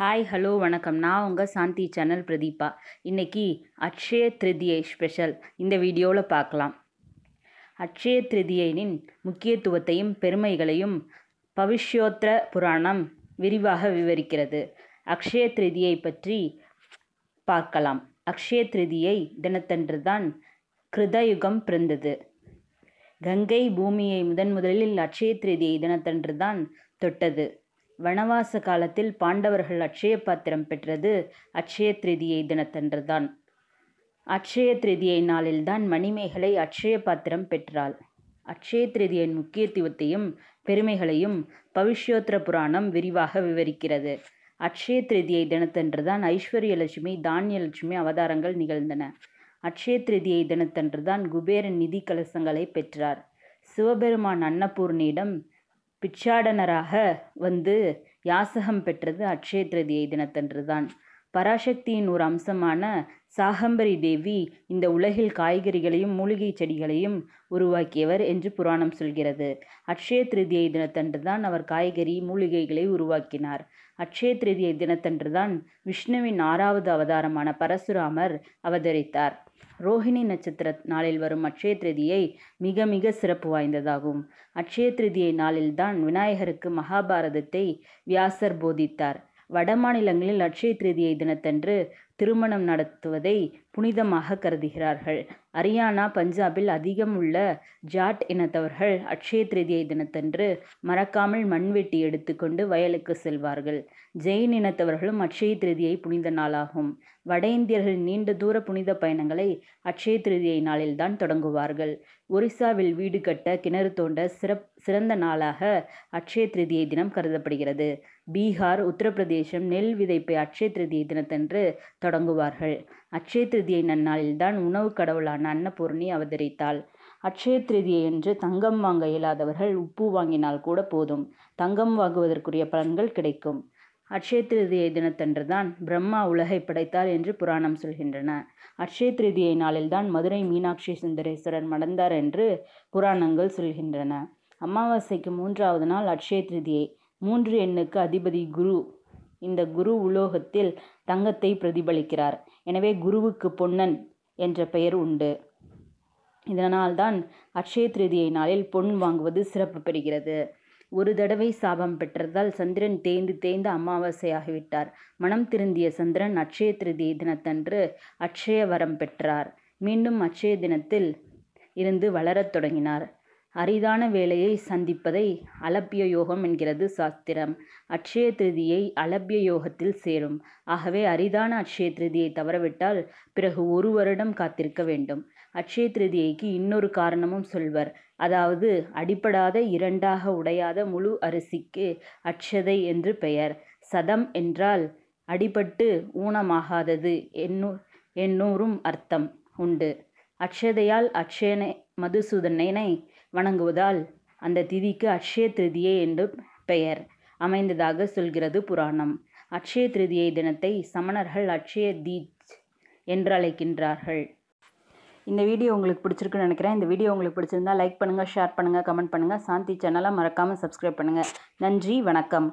Hi hello வணக்கம். நான் உங்கள் சாந்தி சேனல் பிரதீபா. இன்னைக்கு அக்ஷய திருதியை ஸ்பெஷல் இந்த வீடியோவில் பார்க்கலாம். அக்ஷய திருதியனின் முக்கியத்துவத்தையும் பெருமைகளையும் பவிஷ்யோத்திர புராணம் விரிவாக விவரிக்கிறது. அக்ஷய திருதியை பற்றி பார்க்கலாம். அக்ஷய திருதியை தினத்தன்று தான் கிருதயுகம் பிறந்தது. கங்கை பூமியை முதன் முதலில் அக்ஷய திருதியை தினத்தன்று தான் தொட்டது. வனவாச காலத்தில் பாண்டவர்கள் அட்சய பாத்திரம் பெற்றது அட்சய திருதியை தினத்தன்று தான் அட்சய திருதியை நாளில்தான் மணிமேகலை அட்சய பாத்திரம் பெற்றாள். அட்சய திருதியின் முக்கியத்துவத்தையும் பெருமைகளையும் பவிஷ்யோத்திர புராணம் விரிவாக விவரிக்கிறது. அட்சய திருதியை தினத்தன்று தான் ஐஸ்வர்யலட்சுமி தானியலட்சுமி அவதாரங்கள் நிகழ்ந்தன. அட்சய திருதியை தினத்தன்று தான் குபேரன் நிதி கலசங்களை பெற்றார். சிவபெருமான் அன்னபூர்ணியிடம் பிச்சாடனராக வந்து யாசகம் பெற்றது அக்ஷய திருதியை தினத்தன்று தான் பராசக்தியின் ஒரு அம்சமான சாகம்பரி தேவி இந்த உலகில் காய்கறிகளையும் மூலிகை செடிகளையும் உருவாக்கியவர் என்று புராணம் சொல்கிறது. அக்ஷய திருதியை தினத்தன்று தான் அவர் காய்கறி மூலிகைகளை உருவாக்கினார். அக்ஷய திருதியை தினத்தன்று தான் விஷ்ணுவின் ஆறாவது அவதாரமான பரசுராமர் அவதரித்தார். ரோஹிணி நட்சத்திர நாளில் வரும் அட்சய திருதியை மிக மிக சிறப்பு வாய்ந்ததாகும். அட்சய திருதியை நாளில்தான் விநாயகருக்கு மகாபாரதத்தை வியாசர் போதித்தார். வட மாநிலங்களில் அட்சய திருதியை தினத்தன்று திருமணம் நடத்துவதை புனிதமாக கருதுகிறார்கள். ஹரியானா பஞ்சாபில் அதிகம் உள்ள ஜாட் இனத்தவர்கள் அட்சய திருதியை தினத்தன்று மறக்காமல் மண்வெட்டி எடுத்துக்கொண்டு வயலுக்கு செல்வார்கள். ஜெயின் இனத்தவர்களும் அட்சய திருதியை புனித நாளாகும். வட இந்தியர்கள் நீண்ட தூர புனித பயணங்களை அட்சய திருதியை நாளில்தான் தொடங்குவார்கள். ஒரிசாவில் வீடு கட்ட கிணறு தோண்ட சிறப் சிறந்த நாளாக அட்சய திருதியை தினம் கருதப்படுகிறது. பீகார் உத்தரப்பிரதேசம் நெல் விதைப்பை அட்சய திருதியை தினத்தன்று தொடங்குவார்கள். அட்சய திருதியை நன்னாளில்தான் உணவு கடவுளான அன்னபூர்ணி அவதரித்தாள். அட்சய திருதியை என்று தங்கம் வாங்க இயலாதவர்கள் உப்பு வாங்கினால் கூட போதும். தங்கம் வாங்குவதற்குரிய பலன்கள் கிடைக்கும். அட்சய திருதியை தினத்தன்று தான் பிரம்மா உலகை படைத்தார் என்று புராணம் சொல்கின்றன. அட்சய திருதியை நாளில்தான் மதுரை மீனாட்சி சுந்தரேஸ்வரர் மடந்தார் என்று புராணங்கள் சொல்கின்றன. அமாவாசைக்கு மூன்றாவது நாள் அட்சய திருதியை. மூன்று எண்ணுக்கு அதிபதி குரு. இந்த குரு உலோகத்தில் தங்கத்தை பிரதிபலிக்கிறார். எனவே குருவுக்கு பொன்னன் என்ற பெயர் உண்டு. இதனால்தான் அக்ஷய திருதியை நாளில் பொன் வாங்குவது சிறப்பு பெறுகிறது. ஒரு தடவை சாபம் பெற்றதால் சந்திரன் தேய்ந்து தேய்ந்து அமாவாசையாகிவிட்டார். மனம் திருந்திய சந்திரன் அட்சய திருதியை தினத்தன்று அக்ஷய வரம் பெற்றார். மீண்டும் அட்சய தினத்தில் இருந்து வளரத் தொடங்கினார். அரிதான வேலையை சந்திப்பதை அலப்பிய யோகம் என்கிறது சாஸ்திரம். அட்சய திருதியை அலப்பிய யோகத்தில் சேரும். ஆகவே அரிதான அட்சய திருதியை தவறவிட்டால் பிறகு ஒரு வருடம் காத்திருக்க வேண்டும். அட்சய திருதியைக்கு இன்னொரு காரணமும் சொல்வர். அதாவது அடிப்படாத இரண்டாக உடையாத முழு அரிசிக்கு அட்சதை என்று பெயர். சதம் என்றால் அடிபட்டு ஊனமாகாதது எண்ணூர் எண்ணூறும் அர்த்தம் உண்டு. அக்ஷதையால் அக்ஷயனை மதுசூதனனை வணங்குவதால் அந்த திதிக்கு அக்ஷய திருதியை என்று பெயர் அமைந்ததாக சொல்கிறது புராணம். அக்ஷய திருதியை தினத்தை சமணர்கள் அக்ஷய தீஜ் என்று அழைக்கின்றார்கள். இந்த வீடியோ உங்களுக்கு பிடிச்சிருக்குன்னு நினைக்கிறேன். இந்த வீடியோ உங்களுக்கு பிடிச்சிருந்தா லைக் பண்ணுங்கள் ஷேர் பண்ணுங்கள் கமெண்ட் பண்ணுங்கள் சாந்தி சேனலை மறக்காமல் சப்ஸ்கிரைப் பண்ணுங்கள் நன்றி வணக்கம்.